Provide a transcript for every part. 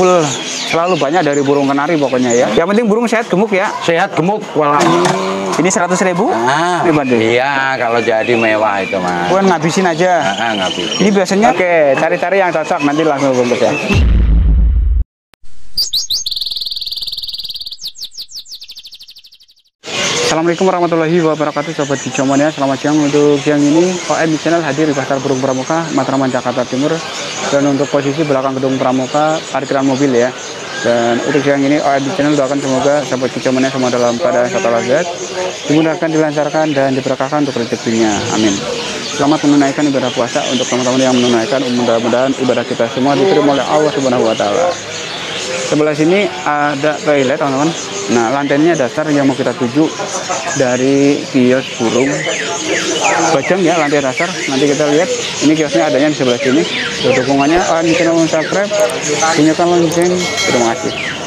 full selalu banyak dari burung kenari pokoknya ya. Yang penting burung sehat gemuk ya. Sehat gemuk wala. Ini 100 ribu. Ah, Ini iya kalau jadi mewah itu mas. Bukan ngabisin aja. Ah, ah, nggak bisa. Ini biasanya oke, cari-cari yang cocok nanti langsung bungkus ya. Assalamualaikum warahmatullahi wabarakatuh Sobat Gijoman ya Selamat siang untuk siang ini OM Channel hadir di Pasar Burung Pramuka Matraman Jakarta Timur Dan untuk posisi belakang gedung Pramuka Parkiran mobil ya Dan untuk siang ini OM Channel doakan semoga Sobat Gijoman ya semua dalam keadaan sehat walafiat Dimudahkan, dilancarkan dan diberkahkan untuk rezekinya Amin Selamat menunaikan ibadah puasa untuk teman-teman yang menunaikan mudah-mudahan ibadah kita semua diterima oleh Allah Subhanahu wa taala. Sebelah sini ada toilet, teman-teman. Nah, lantainya dasar yang mau kita tuju dari kios burung. Bajang ya, lantai dasar. Nanti kita lihat. Ini kiosnya adanya di sebelah sini. Dukungannya, oh, channel subscribe, bunyikan lonceng. Terima kasih.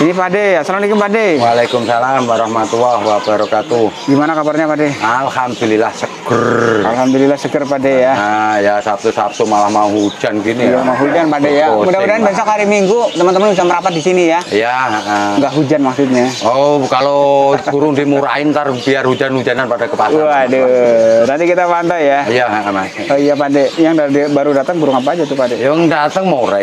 Ini Pak De, Assalamualaikum Pak De. Waalaikumsalam warahmatullahi wabarakatuh. Gimana kabarnya Pak De? Alhamdulillah seger. Alhamdulillah seger Pak De ya. Nah, ya Sabtu-Sabtu malah mau hujan gini Iya, ya. mau hujan Pak De ya. Mudah-mudahan besok hari Minggu teman-teman bisa merapat di sini ya. Ya, ah. Enggak hujan maksudnya. Oh, kalau burung dimurahin ntar biar hujan-hujanan pada ke pasar. Waduh, nanti kita pantau ya. Iya, ah, Mas. Oh iya Pak De, yang dari baru datang burung apa aja tuh Pak De? Yang datang more,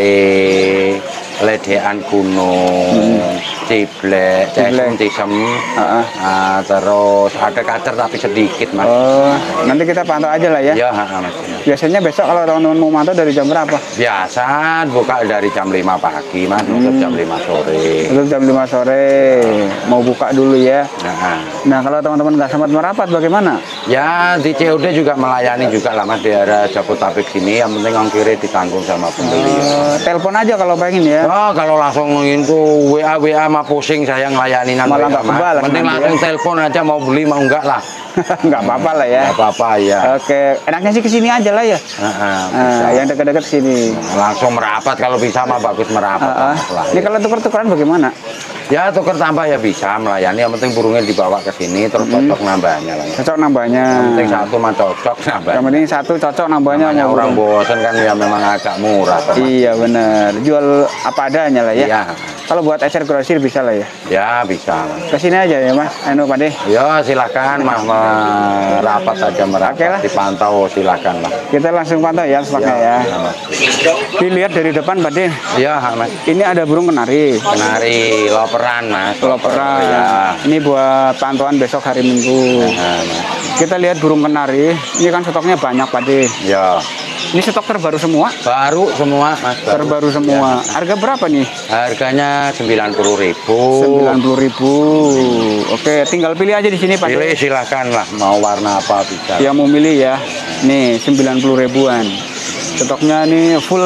ledean gunung, ciblek, Ciblek. cesem, cisem, Ah, ah. Ah, terus ada kacer tapi sedikit mas. Oh, nanti kita pantau aja lah ya. Iya, ah, mas. Biasanya besok kalau teman-teman mau mantau dari jam berapa? Biasa buka dari jam 5 pagi mas, nutup jam 5 sore. Untuk jam 5 sore. Mau buka dulu ya. Nah, ah. Nah, kalau teman-teman nggak sempat merapat bagaimana? Ya di COD juga melayani juga lah mas di daerah Jabodetabek sini. Yang penting ongkirnya ditanggung sama pembeli. Eh, telepon aja kalau pengen ya. Oh, kalau langsung itu WA WA mah pusing saya ngelayanin Malah nggak Penting nanti langsung ya. telepon aja mau beli mau enggak lah. nggak apa-apa lah ya. Nggak apa-apa ya. Oke, enaknya sih ke sini aja lah ya. Bisa. Nah, yang dekat-dekat sini. langsung merapat kalau bisa mah bagus merapat. Ah, ah. lah. Ini kalau tuker-tukeran bagaimana? Ya tuker tambah ya bisa melayani. Yang penting burungnya dibawa ke sini terus Hmm. cocok nambahnya lah. Ya. Cocok nambahnya. Yang penting satu mah cocok nambah. Yang penting satu cocok nambahnya Namanya orang bosen kan ya memang agak murah. Mas. Iya benar. Jual apa adanya lah ya. Iya. Kalau buat ecer grosir bisa lah ya. Ya bisa. Ke sini aja ya Mas. Anu Pak. Ya silakan mah merapat aja merapat Oke lah. dipantau silakan lah. Kita langsung pantau ya stoknya ya. Dilihat dari depan Pak De. Ya, Mas. Ini ada burung kenari. Kenari loperan, Mas. Loperan. Ya. Ini buat pantauan besok hari Minggu. Mas. Kita lihat burung kenari. Ini kan stoknya banyak Pak De. Ya. Ini stok terbaru semua. Baru semua, Mas. baru. Terbaru semua. Harga berapa nih? Harganya 90.000. 90.000. Oke, tinggal pilih aja di sini Pak. Pilih silakan lah mau warna apa bisa. yang mau milih ya nih 90 ribuan stoknya nih full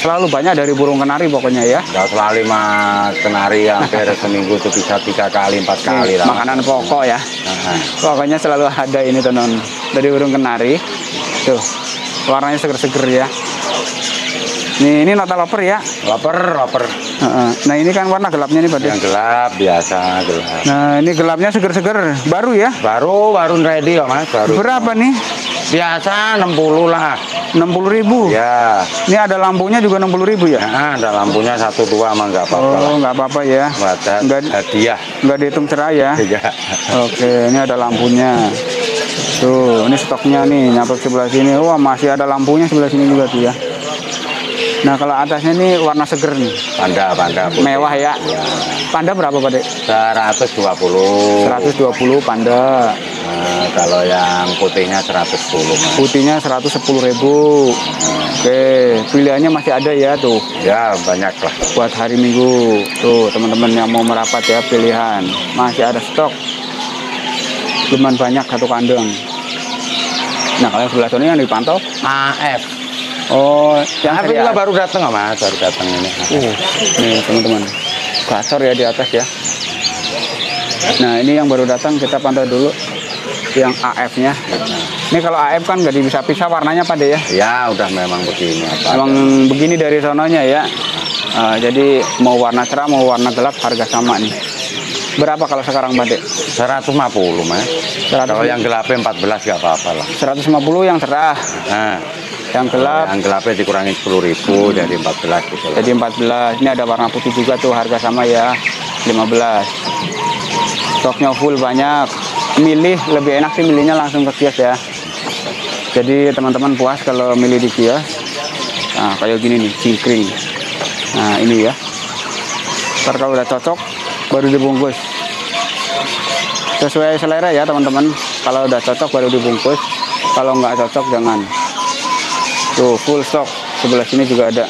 selalu banyak dari burung kenari pokoknya ya Kalau selalu mah kenari hampir seminggu tuh bisa tiga kali, empat kali lah. makanan pokok ya pokoknya selalu ada ini tenon dari burung kenari tuh warnanya seger-seger ya nih ini nota loper ya loper, loper. Nah ini kan warna gelapnya nih Pak. Yang gelap, biasa gelap. nah ini gelapnya seger-seger baru ya Baru, baru ready kok, Mas. Baru. berapa nih Biasa 60 lah. 60 ribu Ya. ini ada lampunya juga 60 ribu ya Nah, ada lampunya satu dua mah nggak apa-apa oh nggak apa-apa ya Nggak- hadiah. nggak dihitung cerah ya Iya. Oke, ini ada lampunya. Tuh, ini stoknya nih, nyampe sebelah sini. Wah, masih ada lampunya sebelah sini juga tuh ya. Nah, kalau atasnya nih warna seger nih. Panda, panda. putih. Mewah ya. Ya. Panda berapa, Pak Dek? 120. 120 panda. Nah, kalau yang putihnya 110. Mas. Putihnya 110 ribu. Oke, pilihannya masih ada ya tuh. Ya, banyak lah. Buat hari Minggu. Tuh, teman-teman yang mau merapat ya pilihan. Masih ada stok. Lumayan banyak satu kandang. Nah, kalau yang sebelah sini yang dipantau. AF. Oh, yang Tapi seri juga A. baru datang mas? Baru datang ini. Uh, nih teman-teman, gacor ya di atas ya. Nah ini yang baru datang kita pantau dulu yang AF-nya. Ini kalau AF kan nggak bisa pisah warnanya pada ya. Ya, udah memang begini apa. Emang begini dari sononya ya. Ah, jadi mau warna cerah mau warna gelap harga sama nih. Berapa kalau sekarang Pak Dek? 150 mas. 150. Kalau yang gelapnya 14 nggak apa-apa lah. 150 yang cerah. Nah, Yang gelap Yang gelapnya dikurangin 10.000 jadi 14 gitu. jadi 14. Ini ada warna putih juga tuh harga sama ya 15. Stoknya full banyak. Milih lebih enak sih milihnya langsung ke kios ya. Jadi teman-teman puas kalau milih di kios. Nah, kayak gini nih, cingkring. Nah, ini ya. Ntar kalau udah cocok baru dibungkus. Sesuai selera ya teman-teman. Kalau udah cocok baru dibungkus. Kalau nggak cocok jangan. Tuh full stock. Sebelah sini juga ada.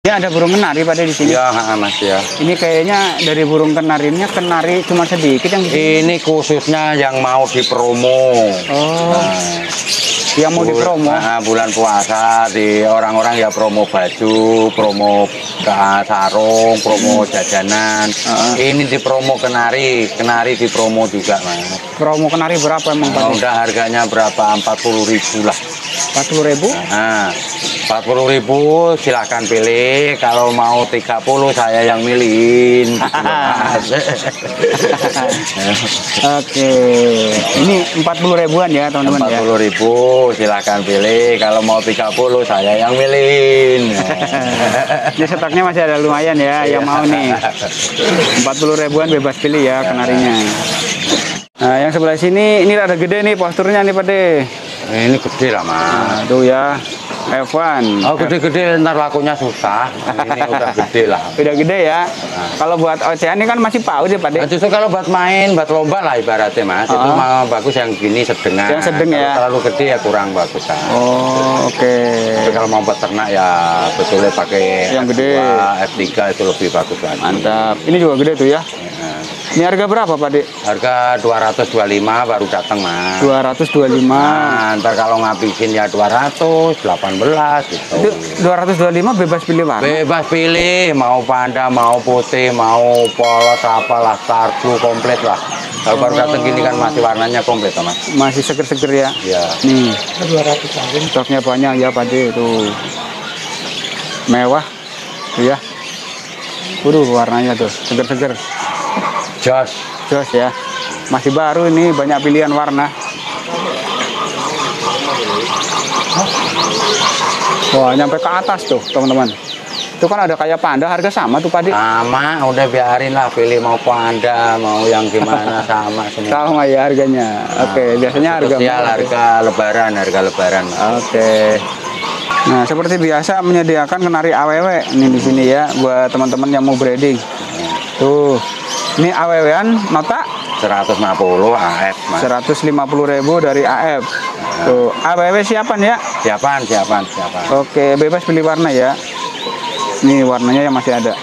Ini ada burung kenari pada di sini. Ha, Mas ya. Ini kayaknya dari burung kenarinya kenari cuma sedikit yang di sini. Ini khususnya yang mau dipromo. Oh, yang mau dipromo. Nah, bulan puasa di orang-orang ya promo baju, promo sarung, promo jajanan. Heeh. Ini di promo kenari, kenari di promo juga, Mas. Promo kenari berapa emang Nah, udah harganya berapa? 40.000 ribu lah. 40 ribu? Nah, 40.000 ribu silahkan pilih. Kalau mau 30 saya yang milihin. Oke, ini 40 ribuan ya teman-teman ya. 40 ribu silahkan pilih. Kalau mau 30 saya yang milihin. Ini stoknya masih ada lumayan ya, yang mau nih. 40 ribuan bebas pilih ya kenarinya. Nah, yang sebelah sini ini ada gede nih posturnya nih Pak De. Ini gede lah mas. Nah, tuh ya. Evan. Oh gede-gede ntar lakunya susah. Ini udah gede lah. Udah gede ya. Kalau buat ocehan ini kan masih paus ya Pak De. Nah, justru kalau buat main, buat lomba lah ibaratnya mas, itu Ah. mah bagus yang gini sedengan. Yang sedang Kalau ya. Terlalu gede ya kurang bagus kan. Oh, oke. Tapi kalau mau buat ternak ya betulnya pakai Yang gede. F2, F3 itu lebih bagus lagi. Mantap. Ini juga gede tuh ya. Nah, Ini harga berapa Pak De? harga 225 baru datang mas. 225. Nah, ntar kalau ngabisin ya 200, 18 gitu. Itu 225 bebas pilih warna. Bebas pilih, mau panda, mau putih, mau polos, apalah, star blue komplit lah. Kalau baru datang gini kan masih warnanya komplit, Mas. Masih seger-seger ya. Ya. Nih. Stoknya banyak ya Pak De itu. Mewah. Tuh ya. Waduh warnanya tuh seger-seger. Jos. Jos ya. Masih baru ini banyak pilihan warna. Wah, nyampe ke atas tuh, teman-teman. Itu kan ada kayak panda, harga sama tuh, Pak. Sama, udah biarin lah pilih mau panda, mau yang gimana sama semua. Sama ya harganya. Oke, biasanya harga murah. harga lebaran, harga lebaran. Oke. Nah, seperti biasa menyediakan kenari AWW ini di sini ya buat teman-teman yang mau breeding. Tuh. Ini AWW-an nota 150 AF, Mas. 150.000 dari AF. Tuh, AWW siapan ya? Siapan, siapan, siapan. Oke, bebas pilih warna ya. Ini warnanya yang masih ada.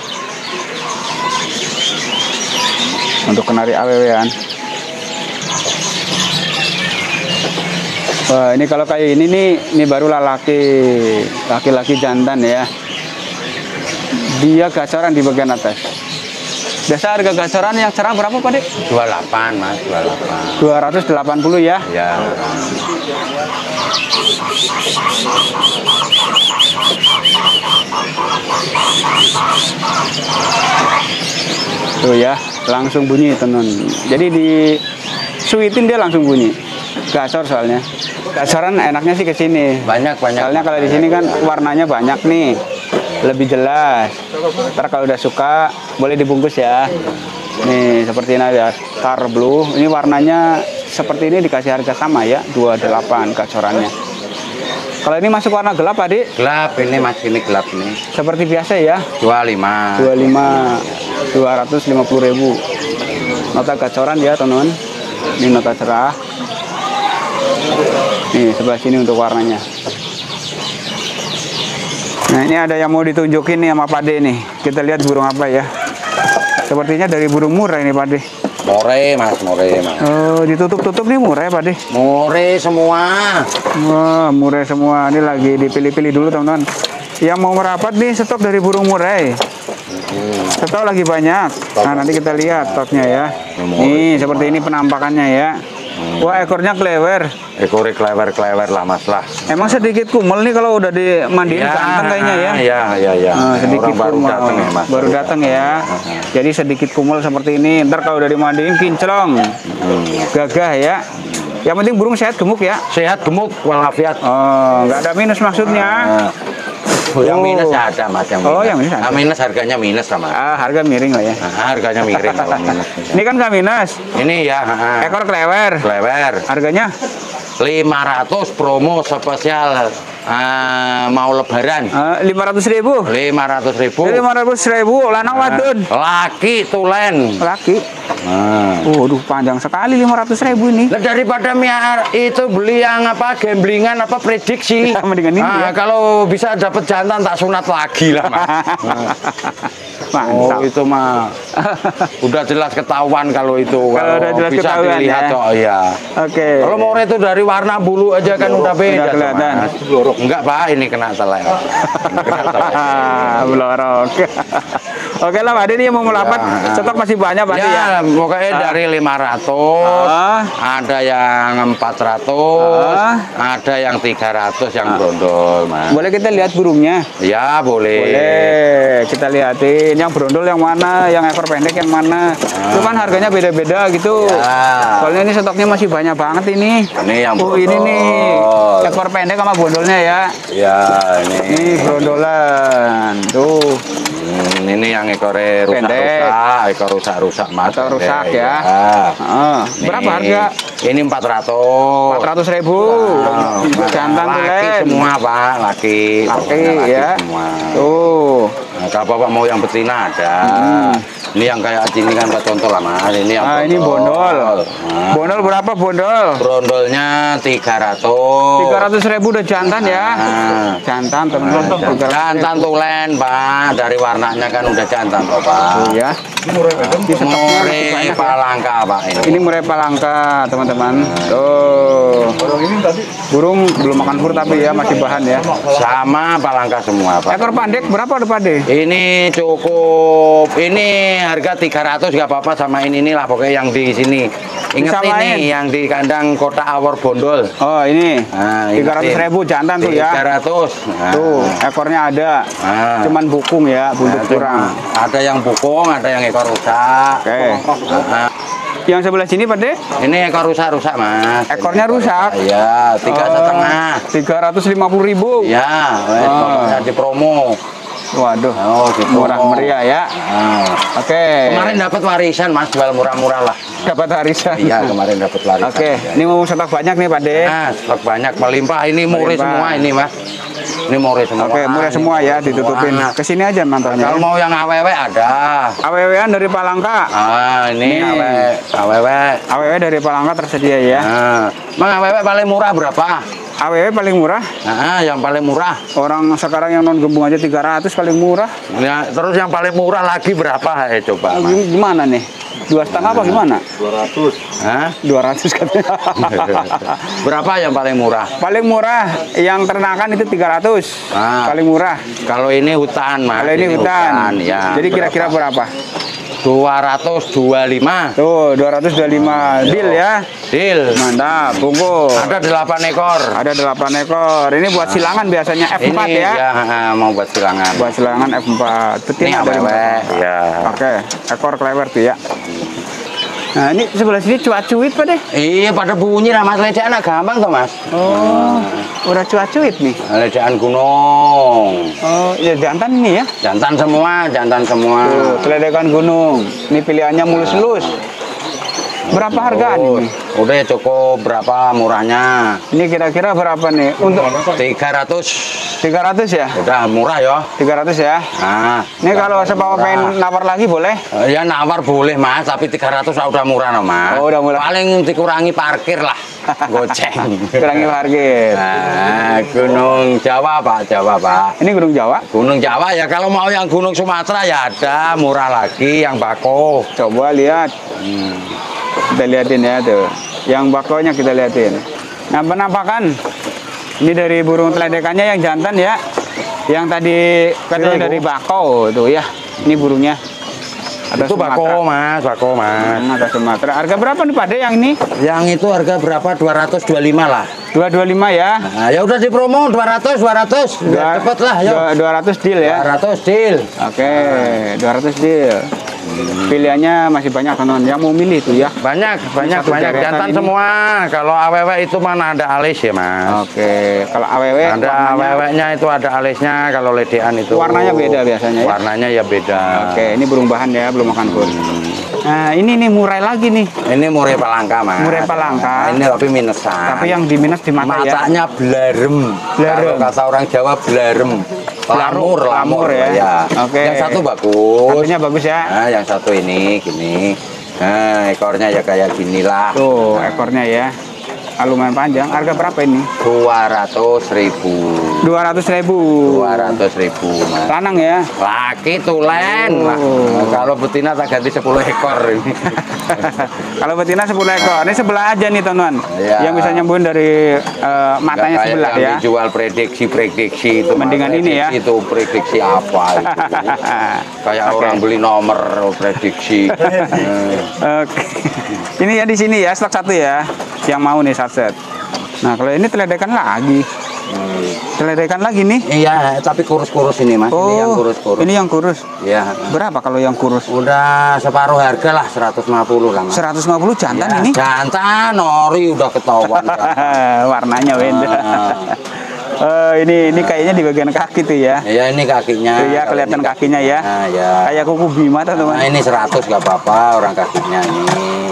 Untuk kenari AWW-an. Wah, ini kalau kayak ini nih, ini barulah laki, laki-laki jantan ya. Dia gacoran di bagian atas. Biasa harga gacoran yang cerah berapa Pak Dek? 28, Mas, 28. 280 ya. Ya. Tuh ya, langsung bunyi tenon. Jadi di suitin dia langsung bunyi. Gacor soalnya. Gacoran enaknya sih ke sini. Banyak, banyak. Soalnya kalau di sini kan warnanya banyak nih. Lebih jelas. Ntar kalau udah suka boleh dibungkus ya. Nih, seperti ini ada Star Blue. Ini warnanya seperti ini dikasih harga sama ya, 28 gacorannya. Kalau ini masuk warna gelap, Adik, Gelap ini Mas, ini gelap ini. seperti biasa ya, 25. 25 250 ribu nota gacoran ya teman-teman ini nota cerah nih sebelah sini untuk warnanya nah ini ada yang mau ditunjukin nih sama Pak De nih kita lihat burung apa ya sepertinya dari burung murai nih Pak De More Mas, more Mas. oh ditutup-tutup nih murai Pak De More semua. wah murai semua ini lagi dipilih-pilih dulu teman-teman yang mau merapat nih stok dari burung murai Hmm. Stok lagi banyak. Nah, nanti kita lihat stoknya ya. Nih, seperti ini penampakannya ya. Wah, ekornya klewer. Ekore klewer-klewer lah Mas lah. Emang sedikit kumel nih kalau udah dimandiin ganteng kayaknya ya. Iya, iya, iya. Nah, sedikit Orang baru datang ya Mas. Baru datang ya. Jadi sedikit kumel seperti ini. Ntar kalau udah dimandiin kinclong. Hmm. Gagah ya. Yang penting burung sehat gemuk ya. Sehat, gemuk, walafiat. Oh, nggak ada minus maksudnya. Nah, yang Oh. minus ada mas, yang minus. Oh, yang minus ada. Ah, minus harganya minus sama. Ah, harga miring lah ya. Nah, harganya miring kalau minus. Ini kan nggak minus. Ini ya, ah, Ekor klewer. klewer. Harganya 500 promo spesial ah, mau lebaran. lima ratus ribu. 500 ribu. Lima ratus ribu. Lanang wadon. Laki tulen. Laki. Nah. Waduh, panjang sekali lima ratus ribu ini. Lah daripada miar itu beli yang apa gamblingan apa prediksi. Mendingan ini Ah, ya. Kalau bisa dapat jantan tak sunat lagi lah, Mas. Mantap. Oh, itu mah udah jelas ketahuan kalau itu. Kalau udah jelas bisa ketahuan, dilihat ya. oh iya. Oke. Kalau more itu dari warna bulu aja kan udah beda. Udah kelihatan. Mas. Enggak, Pak, ini kena. Ini kena telek. Ah, Blorok. Oke lah, Pak Ade ini mau melapat. Ya. Stok masih banyak, Pak ya. Ya, pokoknya dari 500, Ah. ada yang 400, Ah. ada yang 300 yang brondol, Mas. Boleh kita lihat burungnya? Ya, boleh. Boleh. Kita lihatin yang brondol yang mana, yang ekor pendek yang mana. Itu kan harganya beda-beda gitu. Ya. Soalnya ini stoknya masih banyak banget ini. Ini yang Oh, ini nih. brondol. Ekor pendek sama brondolnya ya. Ya, ini. Ini brondolan. Tuh. Hmm, ini yang ekornya Pendek. rusak-rusak, ekor rusak-rusak mas. Atau rusak Pendek, ya. Ah, berapa harga? Ini 400. 400 ribu. Nah, Jantan laki tulen. semua pak, laki. Laki laki ya. Semua. Tuh. Nah, kalau bapak mau yang betina ada. Ini yang kayak ini kan Pak, contoh lah mas. Ini yang Ah, ini bondol. Nah, Bondol berapa bondol? brondolnya 300. 300 ribu udah jantan ya. Nah. Jantan teman-teman. Jantan tulen pak, dari warnanya kan udah jantan toh pak. ya. Masih More banyak ya. palangka pak ini. Ini murai palangka, teman-teman. Tuh. Burung belum makan pur tapi ya masih bahan ya. Sama palangka semua pak. Ekor pendek berapa udah Pak De? Ini cukup, ini harga 300 gak apa-apa sama ini nih lah pokoknya yang di sini. Ingat ini yang di kandang kota Awor Bondol. Oh, ini. Nah, 300 ribu jantan tuh ya. 300. Nah, Tuh, ekornya ada. Nah. Cuman bukung ya, buntut Nah, kurang. Ada yang bukung, ada yang ekor rusak. Oke. Nah, Yang sebelah sini Pak De? ini ekor rusak-rusak mas. Ekornya ekor rusak? Iya, tiga Oh, setengah. 350 ribu. Ya, wes, Oh. di promo. Waduh. Oh, promo. Murah meriah ya. Nah, Oke. kemarin dapat warisan mas, jual murah-murah lah. dapat harisan. Iya, kemarin dapat warisan. Oke, ini mau stok banyak nih Pak De. Nah, stok banyak melimpah. Ini murah Melimpah. semua ini mas. Ini murah semua. Oke, murah semua ya ditutupin. Semua. Ke sini aja mantapnya. Kalau mau yang awewe ada. AWW-an dari Palangka. Ah, ini Nih. awewe, awewe. AWW dari Palangka tersedia ya. Nah, Mang awewe paling murah berapa? AWW paling murah. Nah, yang paling murah. Orang sekarang yang non gembung aja 300 paling murah. Ya, terus yang paling murah lagi berapa? Eh, coba. Mas. gim- Gimana nih? Dua setengah apa gimana? Hah? 200 katanya. berapa yang paling murah? paling murah yang ternakan itu 300. Ah. Paling murah. Kalau ini hutan, Mas. Kalau ini hutan. ya. Jadi kira-kira berapa? 225. Tuh, 225 deal ya. Deal. Mantap, bungkus. Ada 8 ekor. Ada 8 ekor. Ini buat silangan biasanya F4 ini ya. ah, mau buat silangan. Buat silangan F4. Ini Betina dari mana? Ya. Oke, ekor klewer tuh ya. Nah, ini sebelah sini cuat-cuit Pak deh. Iya, pada bunyi lah Mas. Lecaan gampang toh, Mas. Oh, udah cuat-cuit nih. Lecaan gunung. Oh, ya jantan ini ya. Jantan semua, jantan semua. Tuh, keledekan gunung. Ini pilihannya mulus-lulus. Berapa hargaan Oh, ini? Udah ya cukup berapa murahnya? Ini kira-kira berapa nih? Untuk 300. 300 ya? Udah murah ya. 300 ya. Nah, Ini kalau sebawa pengen nawar lagi boleh? Eh, Ya nawar boleh mas, tapi 300 udah murah no mas. Oh, udah murah. Paling dikurangi parkir lah, goceng. Kurangi parkir. Nah, Gunung Jawa pak, Jawa pak. Ini Gunung Jawa. Gunung Jawa ya kalau mau yang Gunung Sumatera ya ada murah lagi yang bako. Coba lihat. Kita liatin ya tuh. Yang bakonya kita liatin. Nah penampakan. Ini dari burung teledekannya yang jantan ya. Yang tadi katanya dari bako tuh ya. Ini burungnya. Ada Itu bako mas, bako mas. Hmm, ada Sumatera. Harga berapa nih Pak De yang ini? Yang itu harga berapa? 225 lah. 225 ya. Nah, ya udah di promo 200, 200. Udah cepet lah. Dua- 200 deal ya. 200 deal. Oke, 200 deal. Pilihannya masih banyak teman-teman. Yang mau milih tuh ya. Banyak, banyak, satu banyak jantan ini. semua. Kalau awewe itu mana ada alis ya, Mas? Oke, kalau AWW Ada aweweknya itu ada alisnya, kalau ledean itu Warnanya beda biasanya ya? Warnanya ya beda. Oke, ini burung bahan ya, belum makan kur. Nah, ini nih murai lagi nih. Ini murai palangka, Mas. Murai palangka. Nah, ini tapi minusan. Tapi yang di minus di mata ya. matanya blarem. Blarem. Kalau kata orang Jawa blarem. Lamur, lamur lamur, ya. Oke. Yang satu bagus. Satunya bagus ya. Nah, yang satu ini gini. Nah, ekornya ya kayak gini lah. Tuh, ekornya ya. Ah, lumayan panjang. Harga berapa ini? Dua ratus ribu. 200 ribu. Dua ratus ribu, Mas. Lanang ya. Laki tulen. Oh. Kalau betina tak ganti 10 ekor ini. Kalau betina 10 ekor. Ini sebelah aja nih, teman-teman. Iya. Yang bisa nyembuhin dari eh, matanya kayak sebelah ya. dijual prediksi-prediksi itu. Mendingan ini ya. Itu prediksi apa itu? Kayak Oke. orang beli nomor prediksi. Oke. Ini ya di sini ya, stok satu ya. Yang mau nih satset. Nah, kalau ini teledekan lagi. Teledekan lagi nih. Iya, tapi kurus-kurus ini mas. ini yang kurus-kurus. Oh, ini yang kurus. Iya. Berapa kalau yang kurus? Udah separuh harga lah, 150 lah mas. 150 jantan Ya, ini. Jantan, ori udah ketahuan. Warnanya beda. Ah. Oh, ini ini kayaknya di bagian kaki tuh ya. Iya ini kakinya. Iya, kelihatan ini- kakinya ya. Nah, ya. Kayak kuku bima tuh, Nah, teman. ini 100 gak apa-apa orang kakinya ini.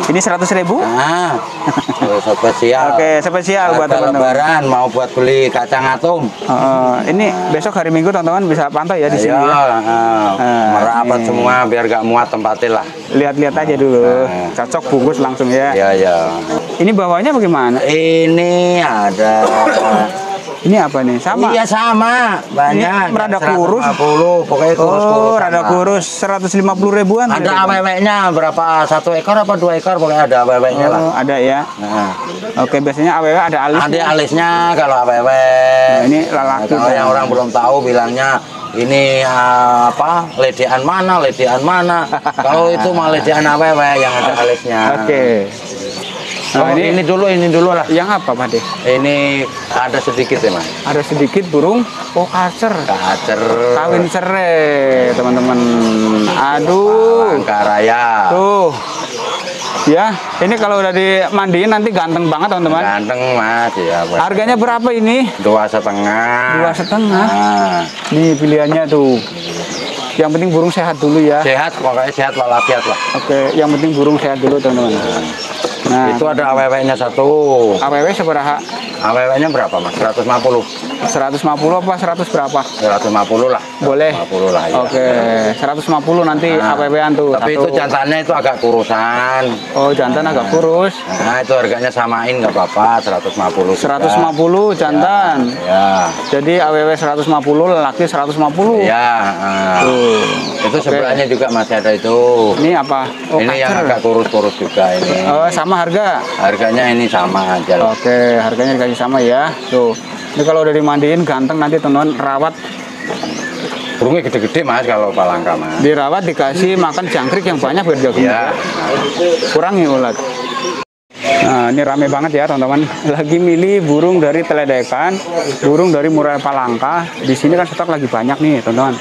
Ini 100 ribu? Nah, spesial. Oke, spesial buat teman-teman. lebaran mau buat beli kacang atom. Oh, ini besok hari Minggu teman-teman bisa pantau ya di sini Ayo, ya. Ah, merapat ini. semua biar gak muat tempatin lah. Lihat-lihat aja dulu. Nah. Cocok bungkus langsung ya. Ya ya. Ini bawahnya bagaimana? Ini ada. Ini apa nih? Sama. Iya sama, banyak. Ini rada kurus. 150, pokoknya kurus-kurus. Oh, rada kurus 150 ribuan. Ada aweweknya berapa? Satu ekor apa dua ekor? Pokoknya ada aweweknya lah. Oh, ada ya. Nah, Oke, biasanya AWW ada alis. ada alisnya kalau awewe. Nah, ini lelaki. Kalau yang orang belum tahu bilangnya ini ah, apa ledean mana ledean mana kalau itu mah ledean awewe yang ada alisnya Oke. Oh, Nah, ini, ini dulu ini dulu lah yang apa, Pak De? ini ada sedikit ya mas Ada sedikit burung pokacer. kacer Kawin cerai, teman-teman. Aduh. langka raya Tuh. Ya, ini kalau udah dimandiin nanti ganteng banget, teman-teman. ganteng mas ya. Harganya berapa ini? dua setengah Dua setengah. Nah, Nih pilihannya tuh. Yang penting burung sehat dulu ya. sehat pokoknya sehat walafiat lah Oke, yang penting burung sehat dulu, teman-teman. Nah, itu ada aweweknya satu AWW seberapa? Aweweknya berapa mas 150 150 apa 100 berapa? 150 lah Boleh. 150 lah ya. Oke, 150 nanti Nah, AWW-an tuh. tapi satu. itu jantannya itu agak kurusan Oh, jantan agak kurus. Nah itu harganya samain nggak apa-apa 150 juga. 150 jantan. Ya, Jadi AWW 150, lelaki 150. ya. nah. Tuh. Itu Oke. sebelahnya juga masih ada itu. Ini apa? Oh, ini yang kacer. agak kurus-kurus juga ini. Oh, sama harga. Harganya ini sama aja. Oke, harganya dikasih sama ya. Tuh. Ini kalau udah dimandiin ganteng nanti teman-teman rawat Burungnya gede-gede mas kalau palangka mas. dirawat dikasih makan jangkrik yang banyak biar dia gemuk. Ya. Kurangi ulat. Nah, ini rame banget ya teman-teman. Lagi milih burung dari teledekan, burung dari murai palangka. Di sini kan stok lagi banyak nih teman-teman.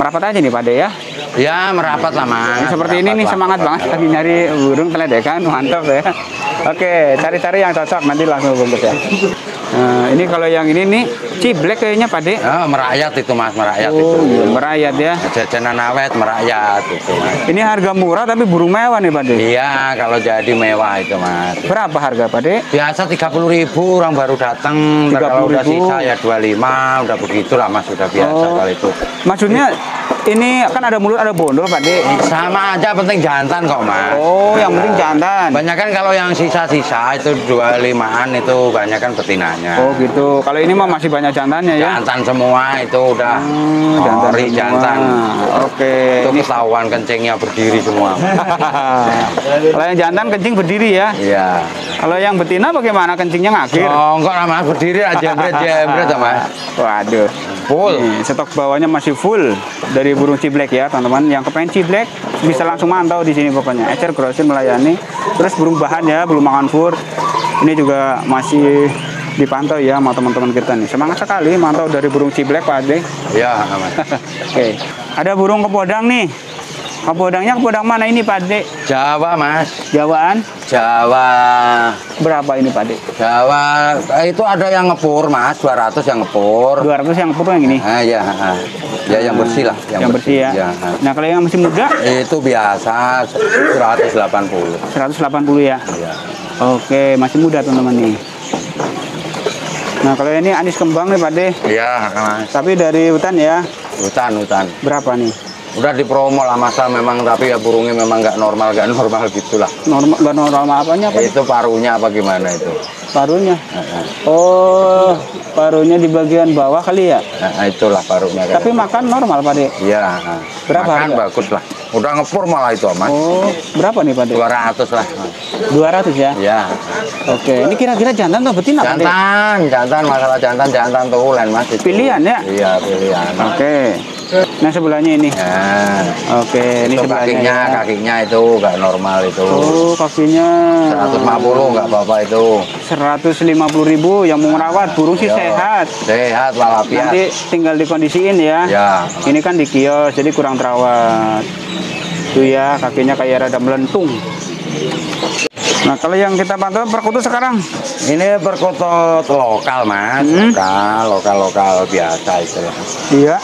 Merapat aja nih Pak De ya. Ya merapat lah mas. Ini seperti ini Merapat nih lah. semangat banget lagi nyari burung teledekan, mantap ya. Oke, cari-cari yang cocok nanti langsung bungkus ya. Nah, ini kalau yang ini nih ciblek kayaknya Pak De. Ya, merayat itu mas, merayat itu. Oh, iya, merayat ya. Jajanan awet merayat itu mas. Ini harga murah tapi burung mewah nih Pak De. Iya, kalau jadi mewah itu mas. Berapa harga Pak De? Biasa 30.000 ribu orang baru datang. Kalau udah 30.000. sisa ya 25, udah begitulah mas, sudah biasa Oh. kalau itu. Maksudnya ini kan ada mulut ada bondol Pak De. Sama aja penting jantan kok mas. Oh, yang penting jantan. Banyak kan kalau yang sisa-sisa itu 25an itu banyak kan betinanya. Oh gitu. Kalau ini mah masih banyak jantannya ya. Jantan semua itu udah Hmm, jantan ori semua. jantan. Oke. Itu Ini ketahuan kencingnya berdiri semua. Kalau yang jantan kencing berdiri ya. Iya. Kalau yang betina bagaimana kencingnya ngakir? Oh, enggak lah mas, berdiri aja jembret jembret mas. Waduh. Full. Nih, stok bawahnya masih full dari burung ciblek ya, teman-teman. Yang kepengen ciblek bisa langsung mantau di sini pokoknya. Ecer Grosir melayani. Terus burung bahan ya, belum makan fur. Ini juga masih dipantau ya sama teman-teman kita nih. Semangat sekali mantau dari burung ciblek Pak Ade. Iya, mas. Oke. Ada burung kepodang nih. Kapodangnya kapodang mana ini Pak De? Jawa mas Jawaan Jawa berapa ini Pak De? Jawa eh, itu ada yang ngepur mas 200 yang ngepur 200 yang putih yang ini. ah ya ah. ya yang bersih lah Yang, bersih ya. ah. Nah, kalau yang masih muda itu biasa 180 180 ya. ya Oke, masih muda teman-teman nih. Nah, kalau ini anis kembang nih Pak De. iya mas Tapi dari hutan ya. hutan hutan Berapa nih? Udah dipromo lah masa memang tapi ya burungnya memang nggak normal nggak normal gitulah Normal nggak normal apanya Pak? itu parunya apa gimana itu Parunya. Oh, parunya di bagian bawah kali ya. Ah, itulah parunya kan. Tapi makan normal Pak De. Iya. Berapa Makan harga? bagus lah. Udah ngepur malah itu mas. Oh, berapa nih Pak De? 200 lah. 200 ya. Ya. Oke, ini kira-kira jantan atau betina Pak De? Jantan, jantan masalah jantan, jantan tulen mas. Itu. Pilihan ya? Iya pilihan. Oke. Nah, sebelahnya ini. Ya. Oke, ini Itu sebelahnya kakinya, ya. kakinya itu nggak normal itu. Oh, kakinya 150 nggak apa-apa itu. 150.000 yang mau merawat burung sih Yo. sehat. Sehat walafiat. Nanti tinggal dikondisiin ya. Ya. Ini kan di kios, jadi kurang terawat. Tuh ya, kakinya kayak rada melentung. Nah, kalau yang kita pantau perkutut sekarang Ini perkutut lokal mas, Hmm. lokal, lokal, lokal biasa itu iya.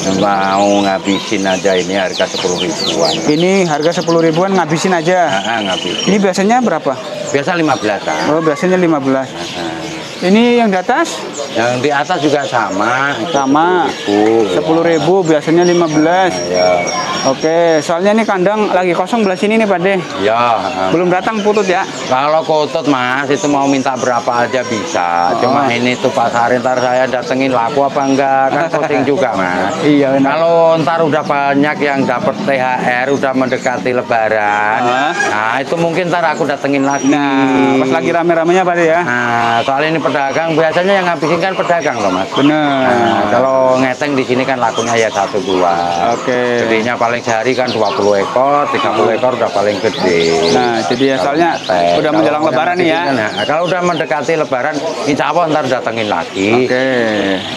Mau ngabisin aja ini harga sepuluh ribuan. Ini harga 10 ribuan ngabisin aja. Ah, ngabisin. Ini biasanya berapa? Biasa 15 kan. Oh, biasanya 15. Nah, Ini yang di atas yang di atas juga sama. sama. Ibu. 10.000 biasanya 15. Ya. Oke, soalnya ini kandang lagi kosong belah sini nih Pak De. Ya. Belum datang putut ya. Kalau kotut mas itu mau minta berapa aja bisa. Cuma Oh. ini tuh pasarin ntar saya datengin laku apa enggak kan posting juga mas. Iya, benar. Kalau ntar udah banyak yang dapat THR udah mendekati Lebaran, Ah. nah itu mungkin ntar aku datengin lagi. Nah, pas lagi rame-ramenya Pak De ya. Nah, soalnya ini pedagang biasanya yang ngabisin kan pedagang loh mas. Bener. Nah, kalau ngeteng di sini kan lakunya ya satu dua. Oke. Gedenya paling sehari kan 20 ekor, 30 ekor udah paling gede. Nah, jadi ya soalnya Ngeteng. udah menjelang lebaran nih ya. Nah, kalau udah mendekati lebaran, insya Allah ntar datengin lagi. Oke,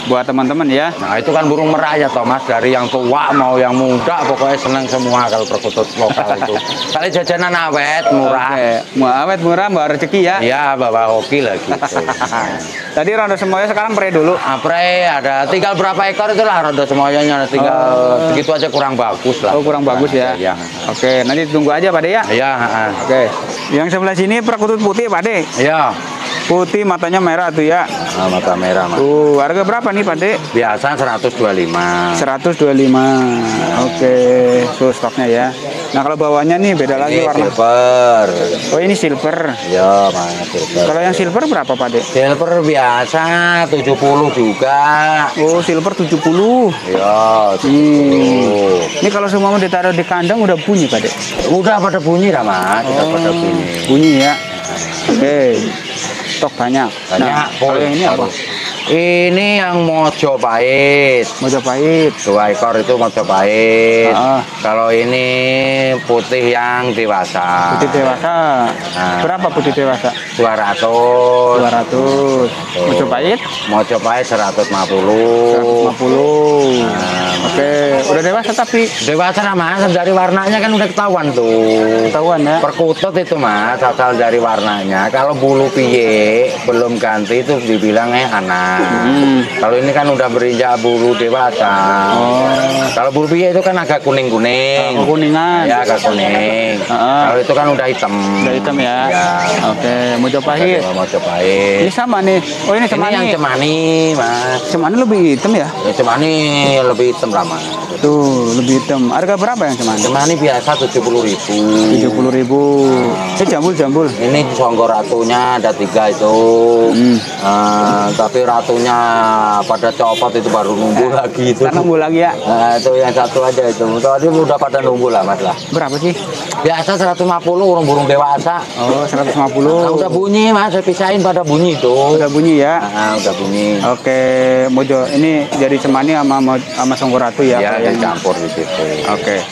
buat teman-teman ya. Nah itu kan burung merayat Thomas dari yang tua mau yang muda pokoknya senang semua kalau perkutut lokal itu. Kali jajanan awet murah. Oke, mau awet murah, bawa rezeki ya. Iya bawa hoki lagi. Tadi ronde semuanya sekarang pre dulu. Apre ada tinggal berapa ekor itulah roda semuanya tinggal Oh. segitu aja kurang bagus lah. Oh, kurang bagus ya. Iya. Oke, nanti tunggu aja Pak De ya. Iya. Oke. Yang sebelah sini perkutut putih Pak De. Iya. Putih matanya merah tuh ya. Ah, mata merah mas. Tuh, harga berapa nih Pak De? Biasa 125. 125. Oke, tuh stoknya ya. Nah, kalau bawahnya nih beda lagi Ini warna. silver. Oh, ini silver. Ya mas silver. Kalau yang silver berapa Pak? Silver biasa 70 juga. Oh, silver 70. Ya, 70. Hmm. Ini kalau semua ditaruh di kandang udah bunyi Pak. Udah pada bunyi dah mas, udah pada Oh, bunyi. Bunyi ya. Oke. Stok banyak. Banyak. Nah, kalau yang ini apa? Ini yang Mojopahit. Mojopahit. Dua ekor itu Mojopahit. Ah. Kalau ini putih yang dewasa. Putih dewasa. Nah. Berapa putih dewasa? 200. 200. Mojopahit Mojopahit 150. 150. Nah, Oke, udah dewasa tapi Dewasa lah mas, dari warnanya kan udah ketahuan tuh. ketahuan ya. Perkutut itu mas, asal dari warnanya. Kalau bulu piye belum ganti itu dibilangnya anak. Hmm. Kalau ini kan udah berinjak bulu dewasa. Oh. Kalau bulu piye itu kan agak kuning kuning. Oh, kuningan. Ya agak kuning. Ah. Kalau itu kan udah hitam. Udah hitam ya. Ya. Oke, Mojopahit. Mau Ini cobain. sama nih. Oh, ini Ini cemani. yang cemani mas. Cemani lebih hitam ya? Ya, cemani lebih hitam lah mas. Tuh, lebih hitam. Harga berapa yang cemani? Cemani biasa tujuh puluh ribu. 70 ribu. Ini jambul-jambul. Ini songgor ratunya ada tiga itu. Hmm. Eh, tapi ratunya pada copot itu baru nunggu lagi itu. Nunggu lagi ya. Nah, itu yang satu aja itu. Tadi udah pada nunggu lah mas lah. Berapa sih? Biasa 150 burung-burung dewasa. Oh, 150. Nah, udah bunyi mas, saya pisahin pada bunyi itu. Udah bunyi ya. Nah, udah bunyi. Oke, Mojo. Ini jadi cemani sama sama Songgoratu ya. Ya, kayaknya. dicampur di situ. Oke.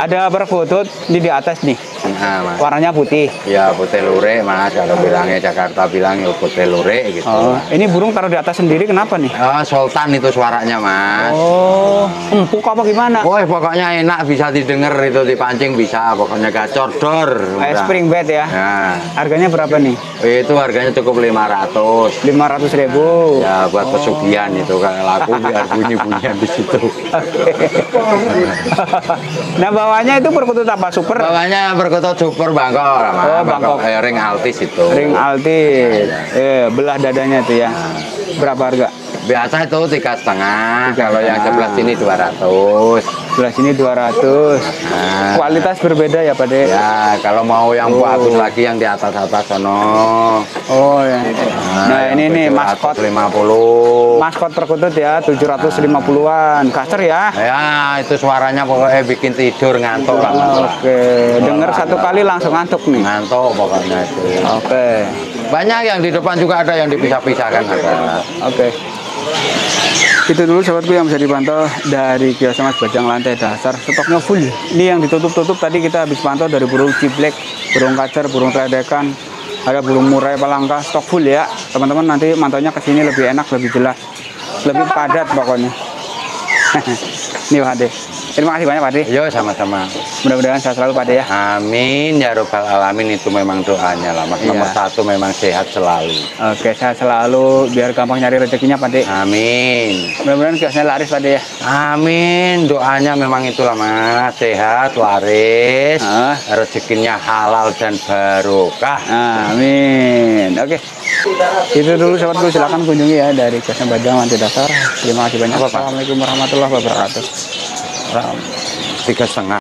Ada berapa foto di di atas nih? Nah, mas. Warnanya putih. Ya putih lurik mas, kalau bilangnya Jakarta bilang ya putih lurik gitu. Oh, ini burung taruh di atas sendiri kenapa nih? Ah, Sultan itu suaranya mas. Oh, empuk apa gimana? Wah pokoknya enak bisa didengar itu dipancing bisa pokoknya gacor dor. Kayak spring bed ya. Nah, Harganya berapa nih? itu harganya cukup 500. 500 ribu. Ya buat pesugihan itu kalau laku biar bunyi-bunyian di situ. nah bawahnya itu perkutut apa? Super Bawahnya berkutut super bangkok. Oh, bangkok. eh, ring altis itu. ring altis. Eh, belah dadanya tuh ya. Berapa harga? Biasa itu tiga setengah. Kalau yang setengah. sebelah sini 200. Sebelah sini 200. Nah, Kualitas berbeda ya, Pak De? Ya, kalau mau yang Oh. bagus lagi yang di atas atas sono. Oh ya. Nah, yang ini nih maskot 750. maskot perkutut ya 750-an. Caster ya. Ya, itu suaranya pokoknya bikin tidur ngantuk. Mas. Oke, denger satu kali langsung ngantuk nih. Ngantuk pokoknya itu. Oke. Banyak yang di depan juga ada yang dipisah-pisahkan. Oke. Itu dulu sahabatku yang bisa dipantau dari kios Mas Bajang lantai dasar. Stoknya full. Ini yang ditutup-tutup tadi kita habis pantau dari burung ciblek, burung kacer, burung teledekan, ada burung murai palangka, stok full ya. Teman-teman nanti mantaunya ke sini lebih enak, lebih jelas, lebih padat pokoknya. Ini Ade. Terima kasih banyak Pak Ade. Yo sama-sama. Mudah-mudahan sehat selalu Pak ya. Amin ya robbal alamin itu memang doanya lah mas. Iya. Nomor satu memang sehat selalu. Oke, sehat selalu biar gampang nyari rezekinya Pak. Amin. Mudah-mudahan kiosnya laris Pak ya. Amin. Doanya memang itulah mas. Sehat, laris, Ah. rezekinya halal dan barokah. Amin. Oke. Itu dulu sahabatku silakan kunjungi ya dari Kiosnya Bajang Lantai Dasar. Terima kasih banyak. Pak? Assalamualaikum warahmatullahi wabarakatuh. Tiga setengah.